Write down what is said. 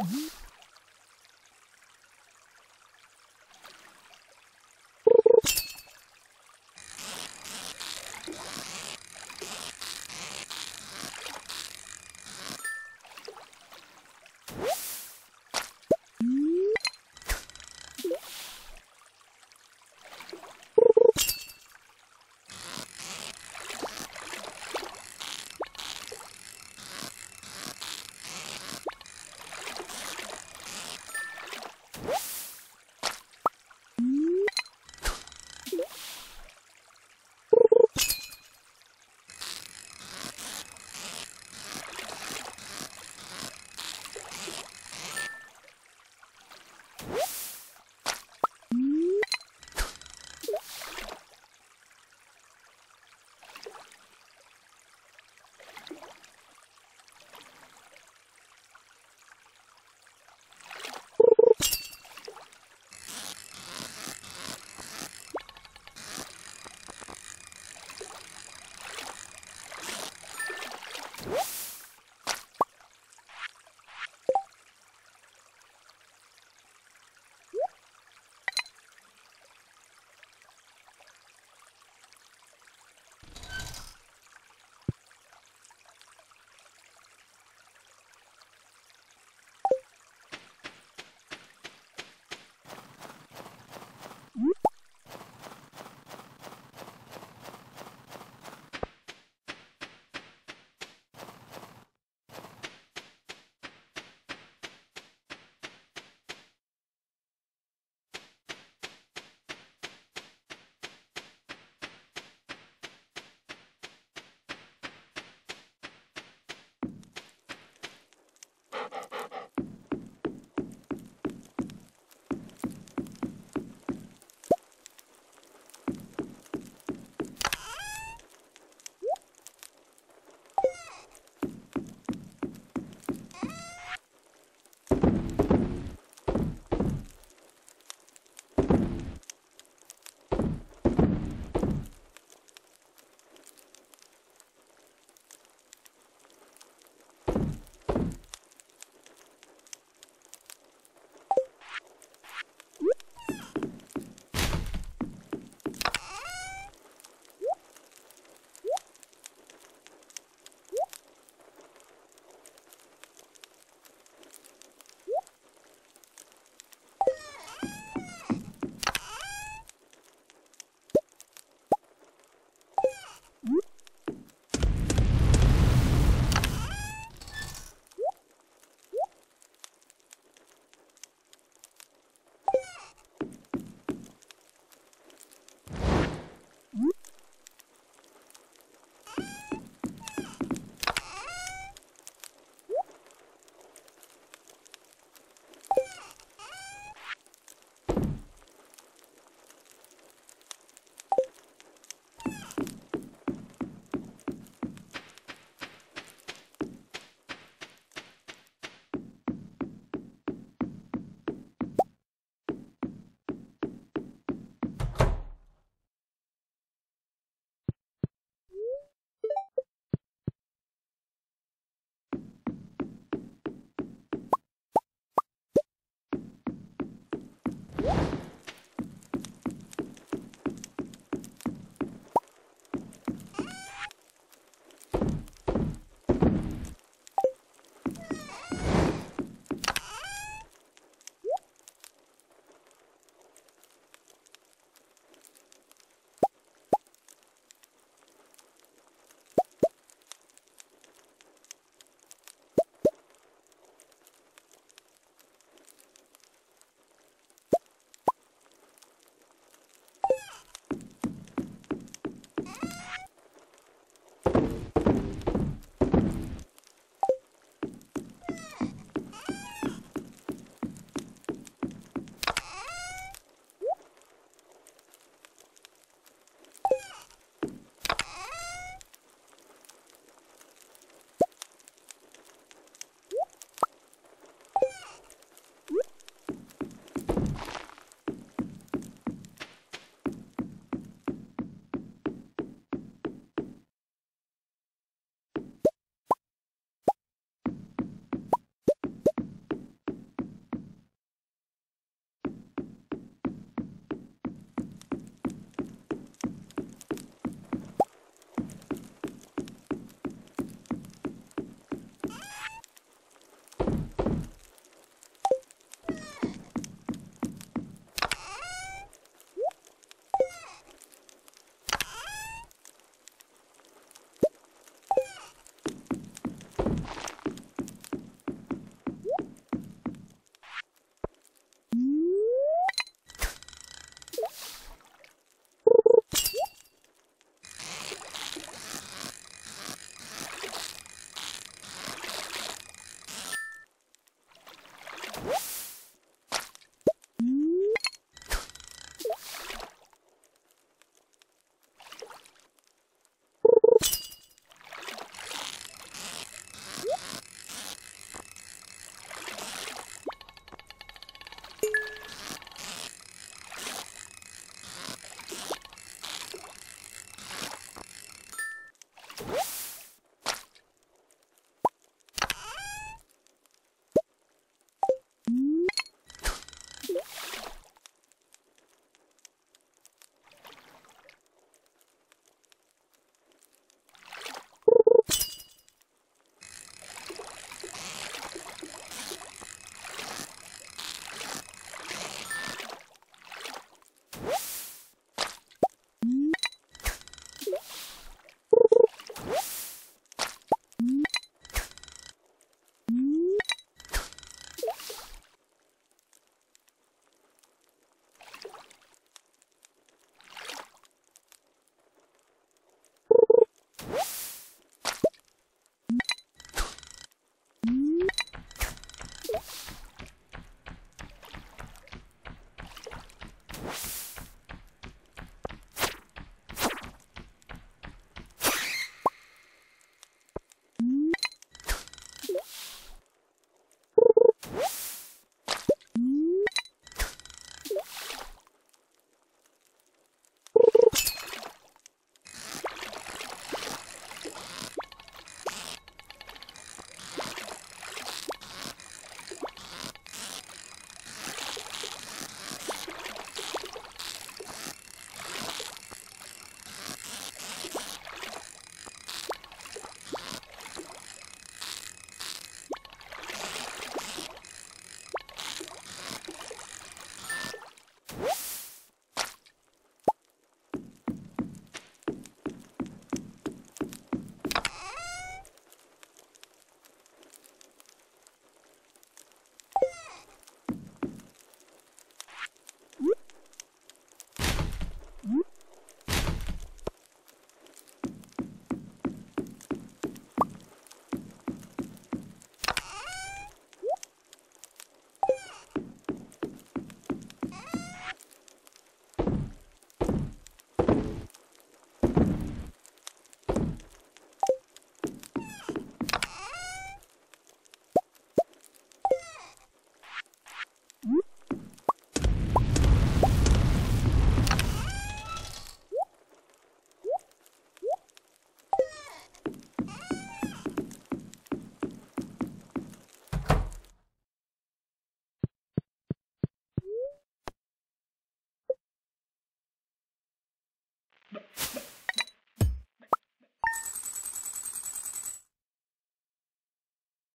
Mm-hmm.